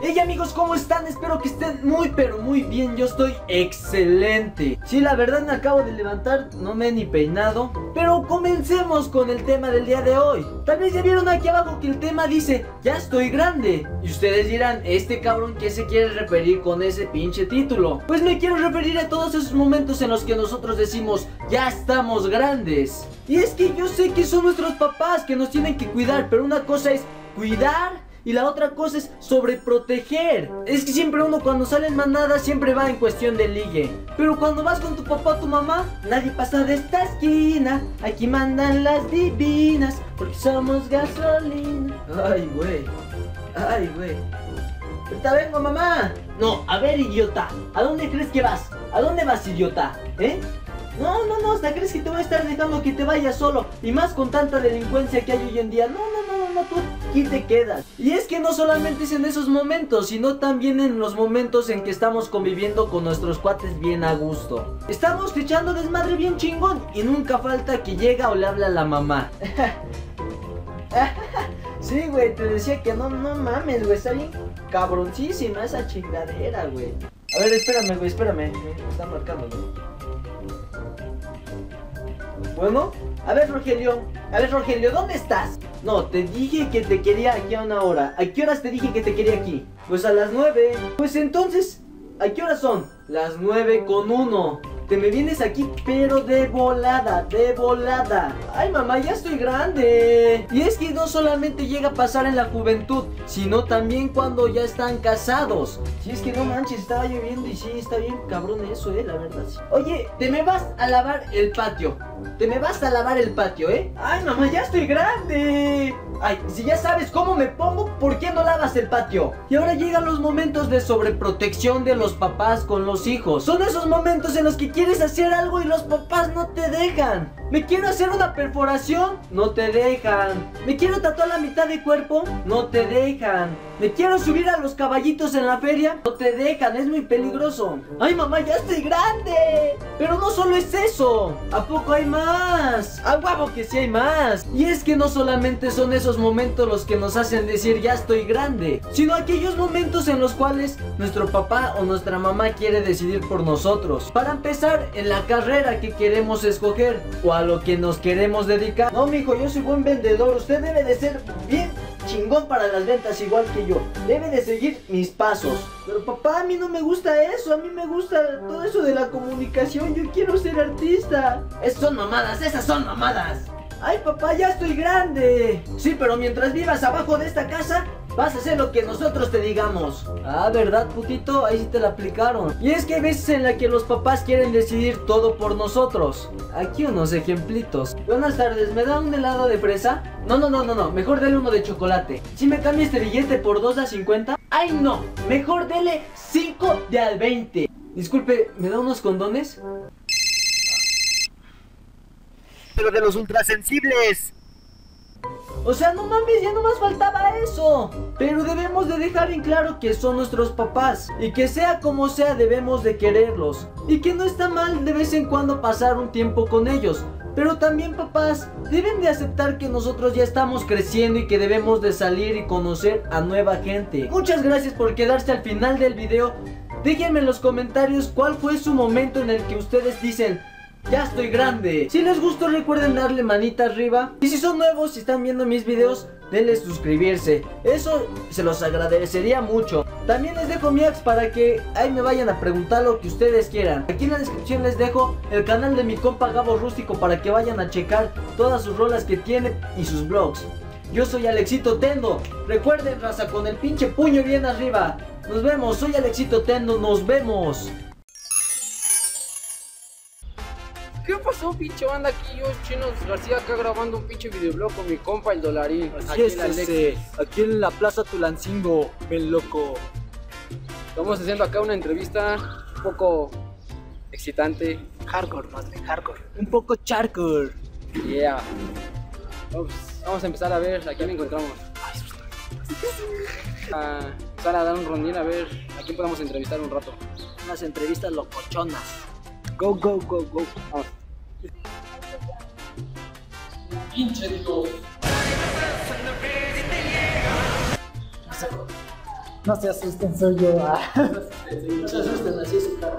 Hey amigos, ¿cómo están? Espero que estén muy pero muy bien, yo estoy excelente. Sí, la verdad me acabo de levantar, no me he ni peinado Pero comencemos con el tema del día de hoy. Tal vez ya vieron aquí abajo que el tema dice, ya estoy grande Y ustedes dirán, este cabrón, ¿qué se quiere referir con ese pinche título? Pues me quiero referir a todos esos momentos en los que nosotros decimos, ya estamos grandes Y es que yo sé que son nuestros papás que nos tienen que cuidar Pero una cosa es cuidar y la otra cosa es sobreproteger. Es que siempre uno cuando sale en manada siempre va en cuestión de ligue. Pero cuando vas con tu papá o tu mamá, nadie pasa de esta esquina. Aquí mandan las divinas, porque somos gasolina. Ay, güey. Ay, güey. Ahorita vengo, mamá. No, a ver, idiota. ¿A dónde crees que vas? ¿A dónde vas, idiota? ¿Eh? No, no, no, hasta crees que te voy a estar dejando que te vayas solo. Y más con tanta delincuencia que hay hoy en día. No, no, no, aquí te quedas. Y es que no solamente es en esos momentos, sino también en los momentos en que estamos conviviendo con nuestros cuates bien a gusto. Estamos echando desmadre bien chingón y nunca falta que llega o le habla la mamá. Sí, güey, te decía que no, no mames, güey, está bien cabroncísima esa chingadera, güey. A ver, espérame, güey, espérame. Me marcando, güey. Bueno, a ver Rogelio, a ver Rogelio, ¿dónde estás? No, te dije que te quería aquí a una hora. ¿A qué horas te dije que te quería aquí? Pues a las nueve. Pues entonces, ¿a qué horas son? Las nueve con uno. Te me vienes aquí, pero de volada, de volada. Ay, mamá, ya estoy grande. Y es que no solamente llega a pasar en la juventud, sino también cuando ya están casados. Si es que no manches, estaba lloviendo y sí, está bien cabrón eso, eh, la verdad. Oye, te me vas a lavar el patio. Te me vas a lavar el patio, eh. Ay, mamá, ya estoy grande. Ay, si ya sabes cómo me pongo, ¿por qué no lavas el patio? Y ahora llegan los momentos de sobreprotección de los papás con los hijos. Son esos momentos en los que quieres hacer algo y los papás no te dejan. ¿Me quiero hacer una perforación? No te dejan. ¿Me quiero tatuar la mitad de cuerpo? No te dejan. ¿Me quiero subir a los caballitos en la feria? No te dejan, es muy peligroso. ¡Ay, mamá, ya estoy grande! Pero no solo es eso. ¿A poco hay más? ¡A huevo que sí hay más! Y es que no solamente son esos momentos los que nos hacen decir ya estoy grande, sino aquellos momentos en los cuales nuestro papá o nuestra mamá quiere decidir por nosotros. Para empezar, en la carrera que queremos escoger a lo que nos queremos dedicar. No, mijo, yo soy buen vendedor. Usted debe de ser bien chingón para las ventas igual que yo. Debe de seguir mis pasos. Pero papá, a mí no me gusta eso. A mí me gusta todo eso de la comunicación. Yo quiero ser artista. Esas son mamadas, esas son mamadas. Ay, papá, ya estoy grande. Sí, pero mientras vivas abajo de esta casa, Vas a hacer lo que nosotros te digamos. Ah, ¿verdad, putito? Ahí sí te la aplicaron. Y es que hay veces en la que los papás quieren decidir todo por nosotros. Aquí unos ejemplitos. Buenas tardes, ¿me da un helado de fresa? No, no, no, no, no. Mejor dele uno de chocolate. Si me cambia este billete por 2 a 50. ¡Ay, no! Mejor dele 5 de al 20. Disculpe, ¿me da unos condones? Pero de los ultrasensibles. O sea, no mames, ya no más faltaba eso. Pero debemos de dejar en claro que son nuestros papás. Y que sea como sea, debemos de quererlos. Y que no está mal de vez en cuando pasar un tiempo con ellos. Pero también papás deben de aceptar que nosotros ya estamos creciendo y que debemos de salir y conocer a nueva gente. Muchas gracias por quedarse al final del video. Déjenme en los comentarios cuál fue su momento en el que ustedes dicen ya estoy grande. Si les gustó recuerden darle manita arriba. Y si son nuevos y están viendo mis videos, denle suscribirse. Eso se los agradecería mucho. También les dejo mi ex para que ahí me vayan a preguntar lo que ustedes quieran. Aquí en la descripción les dejo el canal de mi compa Gabo Rústico para que vayan a checar todas sus rolas que tiene y sus vlogs. Yo soy Alexito Tendo. Recuerden, raza, con el pinche puño bien arriba. Nos vemos, soy Alexito Tendo, nos vemos. ¿Qué pasó, pinche banda? Aquí yo, Chinos García, acá grabando un pinche videoblog con mi compa, el Dolarín. Así aquí es, Alexis. aquí en la Plaza Tulancingo, ven loco. Estamos haciendo acá una entrevista un poco excitante. Hardcore, madre, hardcore. Un poco charcore. Yeah. Vamos, vamos a empezar a ver a quién encontramos. A empezar a dar un rondín a ver a quién podemos entrevistar un rato. Unas entrevistas locochonas. Go, go, go, go. Oh. No se asusten, soy yo. Ah. No se asusten, así es su cara.